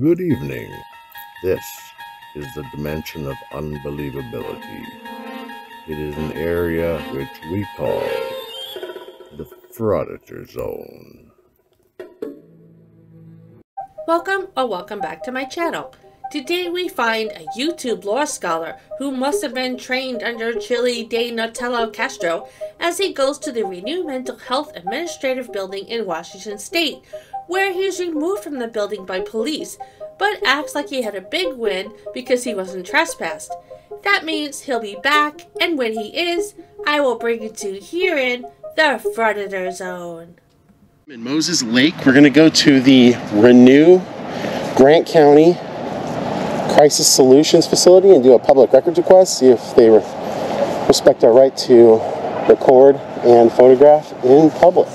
Good evening. This is the dimension of unbelievability. It is an area which we call the Frauditor Zone. Welcome or welcome back to my channel. Today we find a YouTube law scholar who must have been trained under Chile de Nutella Castro as he goes to the Renew Mental Health Administrative Building in Washington State, where he is removed from the building by police, but acts like he had a big win because he wasn't trespassed. That means he'll be back, and when he is, I will bring you to here in the Frauditor Zone. In Moses Lake, we're going to go to the Renew Grant County Crisis Solutions Facility and do a public records request, see if they re- respect our right to record and photograph in public.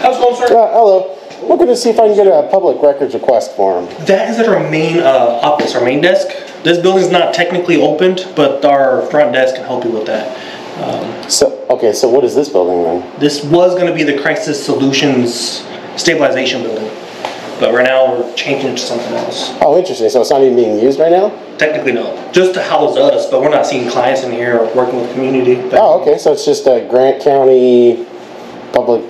How's it going, sir? Uh, hello. Looking to see if I can get a public records request form. That is at our main uh, office, our main desk. This building's not technically opened, but our front desk can help you with that. Um, So, okay, so what is this building then? this was going to be the Crisis Solutions Stabilization Building, but right now we're changing it to something else. Oh, interesting. So it's not even being used right now? Technically, no, just to house us, but we're not seeing clients in here or working with community. Oh, okay. So it's just a Grant County public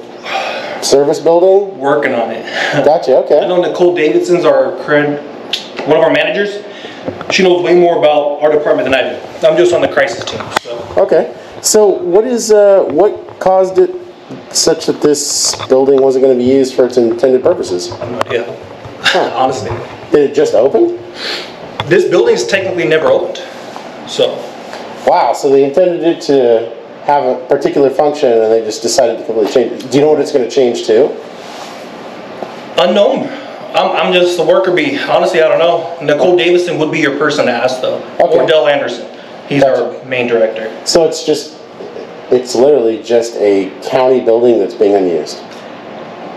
service building? Working on it. Gotcha, Okay. I know Nicole Davidson's our current, one of our managers. She knows way more about our department than I do. I'm just on the crisis team, so. Okay. So what is, uh, what caused it such that this building wasn't going to be used for its intended purposes? No idea. Honestly. Did it just open? This building's technically never opened. So, Wow, so they intended it to have a particular function and they just decided to completely change it. Do you know what it's going to change to? unknown. I'm, I'm just the worker bee. Honestly, I don't know. Nicole Davison would be your person to ask though. Okay. Or Dell Anderson. He's our main director. So it's just, it's literally just a county building that's being unused.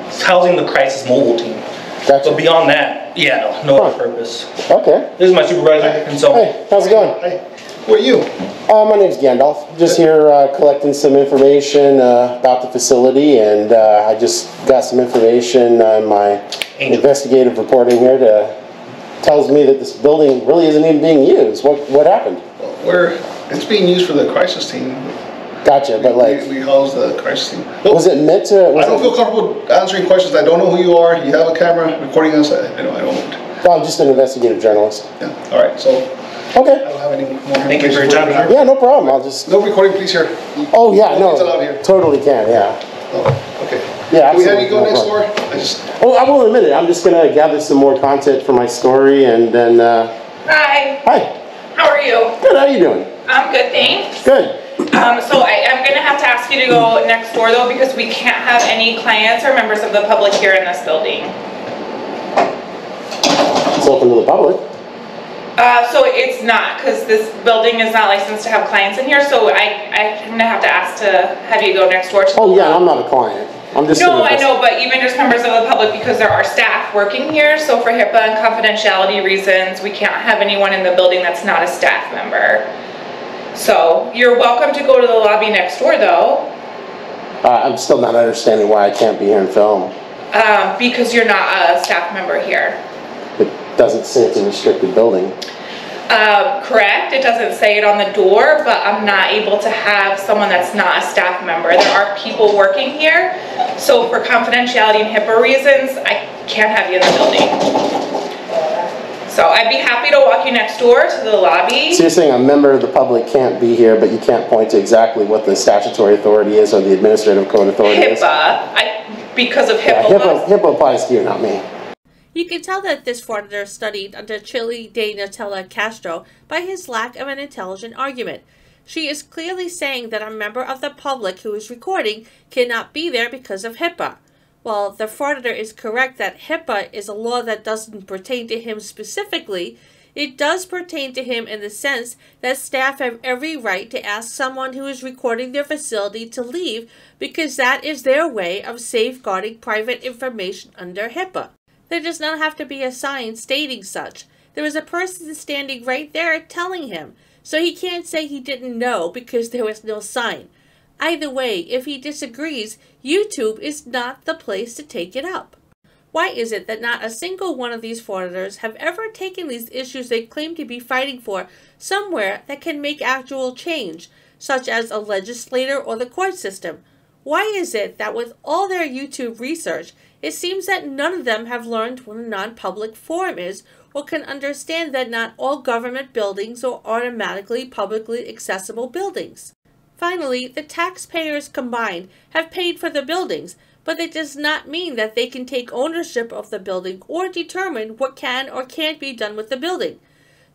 He's housing the crisis mobile team. Gotcha. But beyond that, yeah, no, no other Huh. purpose. Okay. This is my supervisor, and so. Hey, how's it going? Hey, who are you? Uh, my name's Gandalf. Just here uh, collecting some information uh, about the facility, and uh, I just got some information on my Angel. investigative reporting here to tells me that this building really isn't even being used. What what happened? Where, it's being used for the crisis team. Gotcha, but like, we house the crisis team. was it meant to? I don't it, feel comfortable answering questions. I don't know who you are. You have a camera recording us. I I don't, I don't. well, I'm just an investigative journalist. Yeah, all right, so Okay. I don't have any more Thank you for your time, you. Yeah, no problem. I'll just. No recording, please, here. Oh yeah, It's no, here. totally can. Yeah. Oh, okay. Yeah, Can we have absolutely, you go no next problem. door? I just, Oh, I will admit it. I'm just gonna gather some more content for my story, and then. Uh, Hi, hi. how are you? Good. How are you doing? I'm good, thanks. Good. Um, so I am gonna have to ask you to go next door though, because we can't have any clients or members of the public here in this building. It's open to the public. Uh, so it's not, because this building is not licensed to have clients in here, so I, I'm gonna have to ask to have you go next door to. Oh yeah, I'm not a client. I'm just. No, I know, but even just members of the public, because there are staff working here, so for HIPAA and confidentiality reasons, we can't have anyone in the building that's not a staff member. So, you're welcome to go to the lobby next door though, Uh, I'm still not understanding why I can't be here and film. um, because you're not a staff member here. It doesn't say it's a restricted building. Um, correct, it doesn't say it on the door, but I'm not able to have someone that's not a staff member. There are people working here, so for confidentiality and HIPAA reasons, I can't have you in the building. So I'd be happy to walk you next door to the lobby. So you're saying a member of the public can't be here, but you can't point to exactly what the statutory authority is or the administrative code authority is? HIPAA, because of Yeah, HIPAA HIPAA, laws. HIPAA applies to you, not me. You can tell that this frauditor studied under Chile de Nutella Castro by his lack of an intelligent argument. She is clearly saying that a member of the public who is recording cannot be there because of HIPAA. While the frauditor is correct that HIPAA is a law that doesn't pertain to him specifically, it does pertain to him in the sense that staff have every right to ask someone who is recording their facility to leave because that is their way of safeguarding private information under HIPAA. There does not have to be a sign stating such. There is a person standing right there telling him, so he can't say he didn't know because there was no sign. Either way, if he disagrees, YouTube is not the place to take it up. Why is it that not a single one of these frauditors have ever taken these issues they claim to be fighting for somewhere that can make actual change, such as a legislator or the court system? Why is it that with all their YouTube research, it seems that none of them have learned what a non public forum is or can understand that not all government buildings are automatically publicly accessible buildings? Finally, the taxpayers combined have paid for the buildings, but it does not mean that they can take ownership of the building or determine what can or can't be done with the building.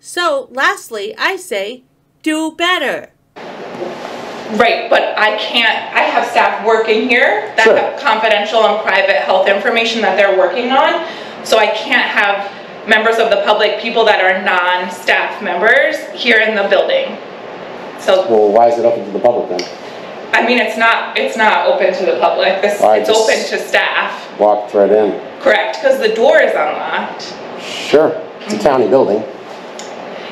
So, lastly, I say, do better. Right, but I can't, I have staff working here that Sure. have confidential and private health information that they're working on. So I can't have members of the public, people that are non-staff members here in the building. So, Well, why is it open to the public then? I mean, it's not, it's not open to the public. This, I it's just- open to staff, Walked right in. correct? Because the door is unlocked. Sure, it's a mm-hmm. county building.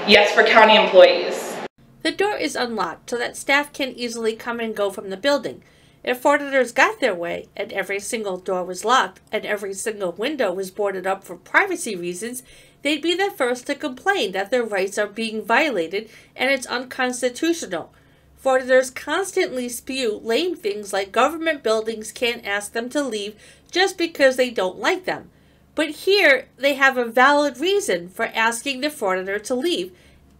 Yes, for county employees. The door is unlocked so that staff can easily come and go from the building. If frauditors got their way, and every single door was locked, and every single window was boarded up for privacy reasons, they'd be the first to complain that their rights are being violated and it's unconstitutional. Frauditors constantly spew lame things like government buildings can't ask them to leave just because they don't like them. But here, they have a valid reason for asking the frauditor to leave,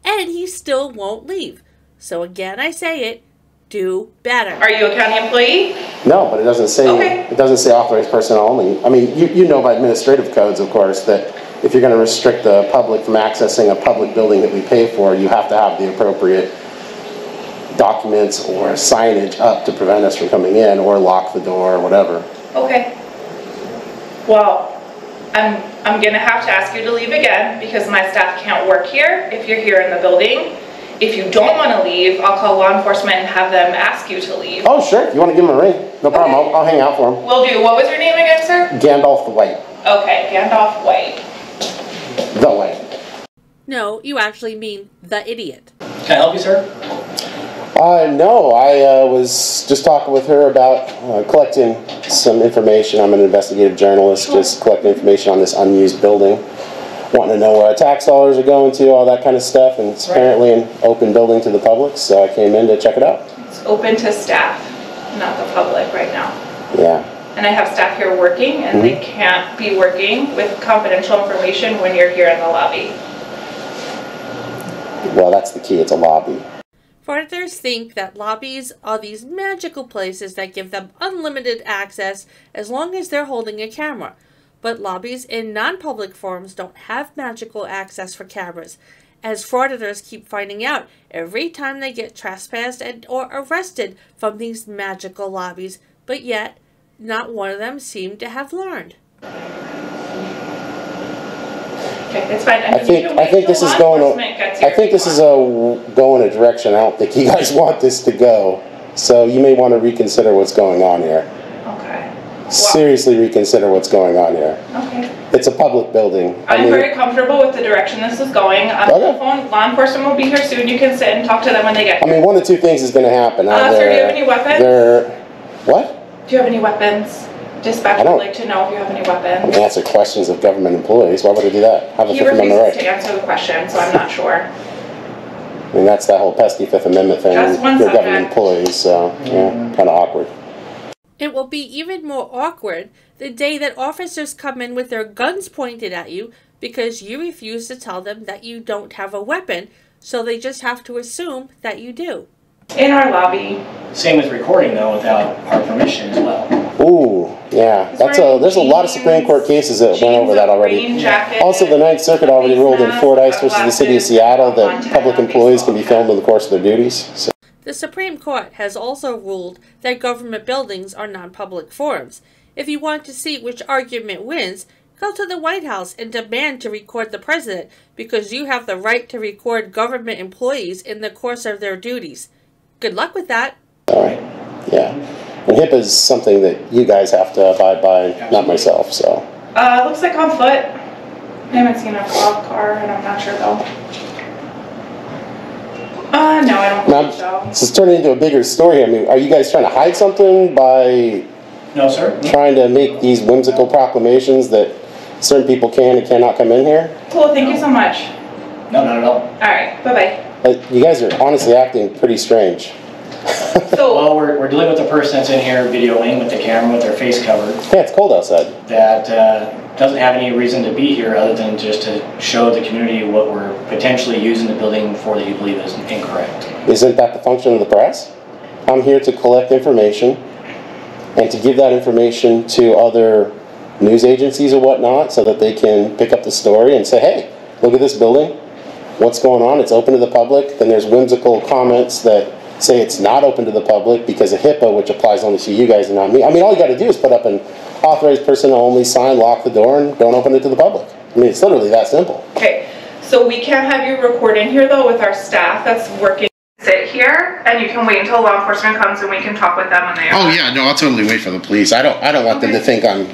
and he still won't leave. So again, I say it do better. Are you a county employee? No, but it doesn't say, Okay. it doesn't say authorized personnel only. I mean, you, you know by administrative codes, of course, that if you're gonna restrict the public from accessing a public building that we pay for, you have to have the appropriate documents or signage up to prevent us from coming in, or lock the door, or whatever. Okay. Well, I'm, I'm gonna have to ask you to leave again because my staff can't work here if you're here in the building. If you don't wanna leave, I'll call law enforcement and have them ask you to leave. Oh, sure, if you wanna give them a ring, no problem, I'll, I'll hang out for him. Will do. What was your name again, sir? Gandalf the White, Okay, Gandalf White. The White. No, you actually mean the idiot. Can I help you, sir? Uh, no, I uh, was just talking with her about uh, collecting some information. I'm an investigative journalist, just collecting information on this unused building. Wanting to know where our tax dollars are going to, all that kind of stuff, and it's Right. apparently an open building to the public, so I came in to check it out. It's open to staff, not the public right now. Yeah, And I have staff here working and they mm-hmm. can't be working with confidential information when you're here in the lobby. well, that's the key, it's a lobby. Frauditors think that lobbies are these magical places that give them unlimited access as long as they're holding a camera. But lobbies in non public forums don't have magical access for cameras, as frauditors keep finding out every time they get trespassed and or arrested from these magical lobbies, but yet not one of them seemed to have learned. Okay, it's fine. I mean, you think I think this is going. enforcement gets A, I think this is a going a direction I don't think you guys want this to go. So you may want to reconsider what's going on here. Okay, Seriously, reconsider what's going on here. okay. It's a public building. I I'm mean, very comfortable with the direction this is going. I'm on Okay. the phone, law enforcement will be here soon. You can sit and talk to them when they get here. I mean, one of two things is going to happen. Uh, sir, do you have any weapons? They're what? Do you have any weapons? Dispatch I would don't- like to know if you have any I weapons. mean, answer questions of government employees. Why would I do that? Have a He Fifth Amendment refuses right. to answer the question, so I'm not sure. I mean, that's that whole pesky Fifth Amendment thing. Just one You're government subject. employees, so yeah, mm. kind of awkward. It will be even more awkward the day that officers come in with their guns pointed at you because you refuse to tell them that you don't have a weapon, so they just have to assume that you do. In our lobby, Same with recording though, without our permission as well. Ooh, yeah, that's a. There's a lot of Supreme Court cases that went over that already. Also, the Ninth Circuit already ruled in mask, Fordyce versus the City of Seattle that public employees can be filmed in the course of their duties. So, The Supreme Court has also ruled that government buildings are non public forums. If you want to see which argument wins, go to the White House and demand to record the president because you have the right to record government employees in the course of their duties. Good luck with that. all right, yeah. And HIPAA is something that you guys have to abide by, not myself. So, Uh, looks like on foot. I haven't seen a cop car, and I'm not sure though. Uh, no, I don't now, believe so. this is turning into a bigger story. I mean, are you guys trying to hide something by No, sir. Trying to make these whimsical proclamations that certain people can and cannot come in here? Cool, thank you so much. No, not at all. All right, bye-bye. Uh, You guys are honestly acting pretty strange. So, Well, we're, we're dealing with a person that's in here videoing with the camera with their face covered Yeah, it's cold outside. that uh, doesn't have any reason to be here other than just to show the community what we're potentially using the building for that you believe is incorrect. Isn't that the function of the press? I'm here to collect information and to give that information to other news agencies or whatnot so that they can pick up the story and say, hey, look at this building. What's going on? It's open to the public. Then there's whimsical comments that say it's not open to the public because of HIPAA, which applies only to you guys and not me. I mean, all you got to do is put up an authorized personnel only sign, lock the door, and don't open it to the public. I mean, it's literally that simple. okay, so we can't have you record in here though with our staff that's working. Sit here and you can wait until law enforcement comes and we can talk with them when they Oh yeah, no, I'll totally wait for the police. I don't, I don't want them to think I'm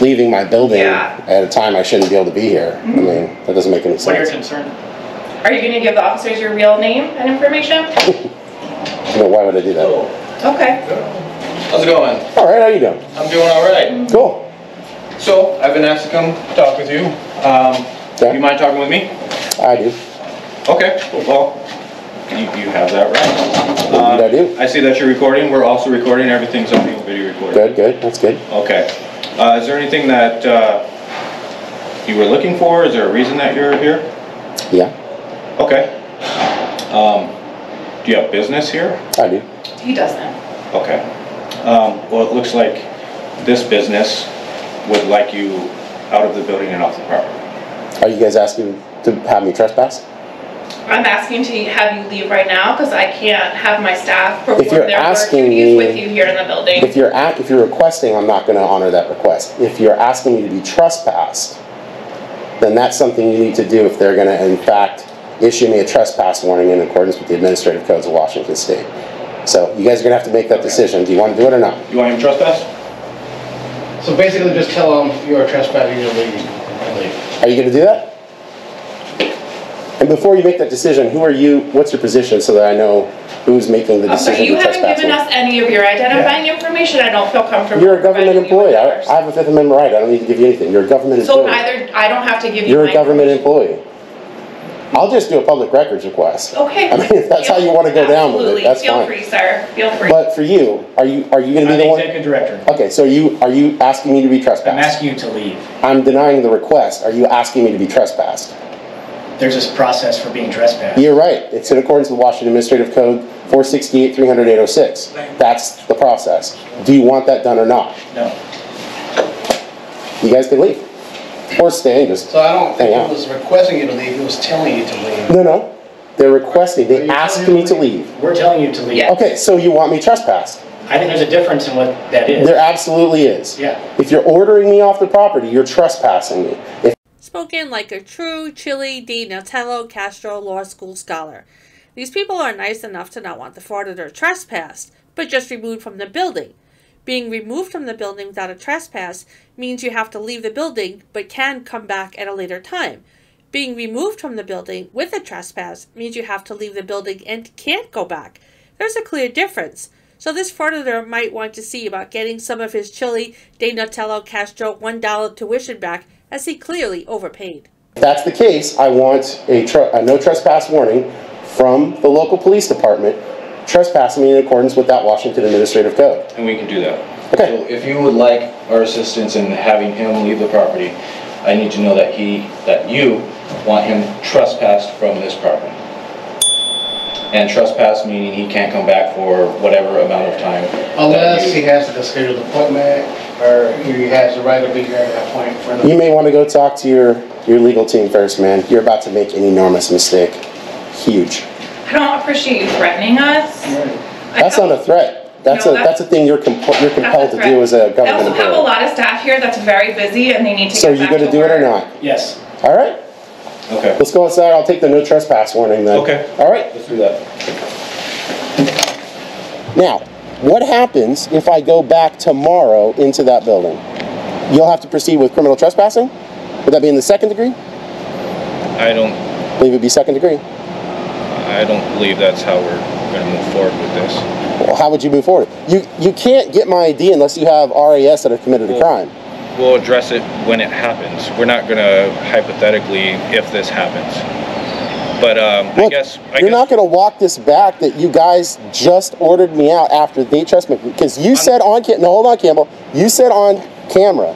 leaving my building Yeah. at a time I shouldn't be able to be here. I mm-hmm. mean, that doesn't make any sense. What are your sense. concerns? Are you gonna give the officers your real name and information? You know, why would I do that? Okay. How's it going? All right, how you doing? I'm doing all right. Cool. So, I've been asked to come talk with you. Um, Yeah. you mind talking with me? I do. Okay, well, you, you have that right. Indeed I do. I see that you're recording, we're also recording, everything's on video recording. Good, good, that's good. Okay. Uh, is there anything that, uh, you were looking for? Is there a reason that you're here? Yeah, Okay. Um, do you have business here? I do. He doesn't. Okay. Um, well, it looks like this business would like you out of the building and off the property. Are you guys asking to have me trespass? I'm asking to have you leave right now because I can't have my staff perform If you're their work asking duties me- with you here in the building. If you're at, if you're requesting, I'm not gonna honor that request. If you're asking me to be trespassed, then that's something you need to do if they're gonna in fact issue me a trespass warning in accordance with the administrative codes of Washington State. So you guys are gonna have to make that decision. Do you wanna do it or not? You want him to trespass? So basically, just tell them you're trespassing, you're leaving, and leave. Are you gonna do that? And before you make that decision, who are you, what's your position so that I know who's making the I'm sorry, decision you to haven't trespass given me? us any of your identifying information. I don't feel comfortable. You're a government providing you with employee. I yours. I have a Fifth Amendment right. I don't need to give you anything. You're a government employee. So employee. neither, I don't have to give you You're my a government information. employee. I'll just do a public records request. Okay. I mean, if that's how you wanna go down with it, Absolutely. that's Feel fine. free, sir. Feel free. But for you, are you, are you gonna be I'm the the one? executive director. Okay, so you, are you asking me to be trespassed? I'm trespassed? asking you to leave. I'm denying the request. Are you asking me to be trespassed? There's this process for being trespassed. You're right. It's in accordance with Washington Administrative Code 468, 300, 806. That's the process. Do you want that done or not? No. You guys can leave. Or stay and just, So I don't think Hang on. he was requesting you to leave, he was telling you to leave. no, no. They're requesting, they asked me me to to leave. We're telling you to leave. Yeah. Okay, so you want me trespassed? I think there's a difference in what that is. There absolutely is. Yeah. If you're ordering me off the property, you're trespassing me. If Spoken like a true Chile de Natello Castro Law School scholar. These people are nice enough to not want the frauditor trespassed, but just removed from the building. Being removed from the building without a trespass means you have to leave the building but can come back at a later time. Being removed from the building with a trespass means you have to leave the building and can't go back. There's a clear difference. So this frauditor might want to see about getting some of his Chile de Natello Castro $1 tuition back as he clearly overpaid. If that's the case, I want a, a no trespass warning from the local police department trespassing me in accordance with that Washington Administrative Code. And we can do that. Okay. So if you would like our assistance in having him leave the property, I need to know that he, that you want him trespassed from this property. And trespass meaning he can't come back for whatever amount of time. Unless he has a scheduled appointment, or he has the right to be here at that point for You may want to go talk to your, your legal team first, man. You're about to make an enormous mistake. Huge. I don't appreciate you threatening us. I That's have- not a threat. That's No, a, that's- that's a thing you're compl- you're compelled to do as a I government also have a employee. lot of staff here that's very busy and they need to So get you back gonna do it or work. not? Yes. All right, Okay, let's go outside. I'll take the no trespass warning then. Okay. All right. let's do that. Now, what happens if I go back tomorrow into that building? You'll have to proceed with criminal trespassing? Would that be in the second degree? I don't, believe it'd be second degree. I don't believe that's how we're gonna move forward with this. Well, how would you move forward? You you can't get my ID unless you have RAS that have committed a crime. We'll address it when it happens. We're not gonna hypothetically if this happens. But um, I guess I you're guess, not going to walk this back that you guys just ordered me out after they trust me because you said on camera. No, hold on, Campbell. You said on camera.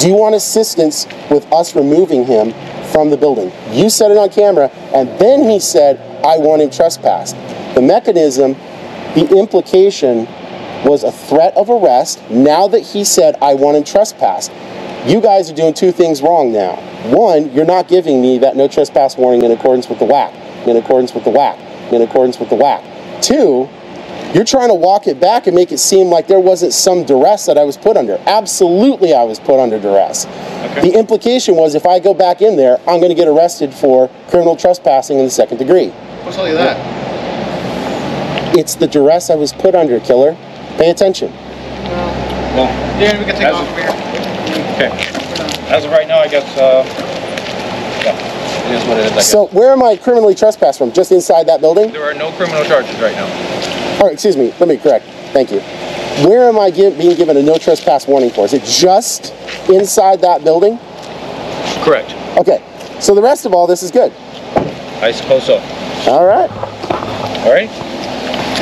Do you want assistance with us removing him from the building? You said it on camera, and then he said, "I want him trespassed." The mechanism, the implication, was a threat of arrest. Now that he said, "I want him trespassed," you guys are doing two things wrong now. One, you're not giving me that no trespass warning in accordance with the WAC, in accordance with the WAC, in accordance with the WAC. Two, you're trying to walk it back and make it seem like there wasn't some duress that I was put under. Absolutely, I was put under duress. The implication was if I go back in there, I'm going to get arrested for criminal trespassing in the second degree. What's telling you that? It's the duress I was put under, killer. Pay attention. well, Yeah, we can take As off a- from here. okay. As of right now, I guess uh, yeah, it is what it is. I guess. So, where am I criminally trespassed from? Just inside that building? there are no criminal charges right now. Oh, excuse me. Let me correct. Thank you. Where am I gi- being given a no trespass warning for? Is it just inside that building? Correct. Okay. So the rest of all this is good. I suppose so. All right. All right.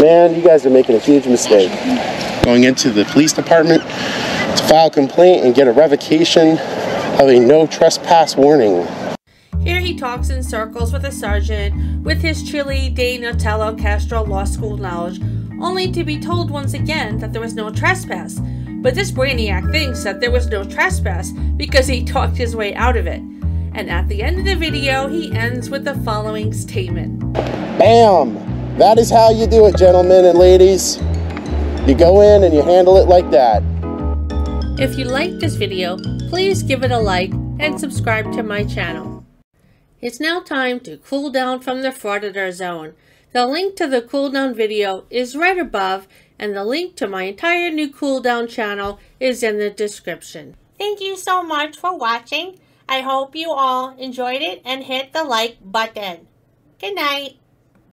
Man, you guys are making a huge mistake. Going into the police department to file a complaint and get a revocation of a no trespass warning. Here he talks in circles with a sergeant with his Chile de Nutella Castro Law School knowledge, only to be told once again that there was no trespass. But this brainiac thinks that there was no trespass because he talked his way out of it. And at the end of the video, he ends with the following statement. Bam! That is how you do it, gentlemen and ladies. You go in and you handle it like that. If you liked this video, please give it a like and subscribe to my channel. It's now time to cool down from the frauditor zone. The link to the cooldown video is right above and the link to my entire new cooldown channel is in the description. Thank you so much for watching. I hope you all enjoyed it and hit the like button. Good night.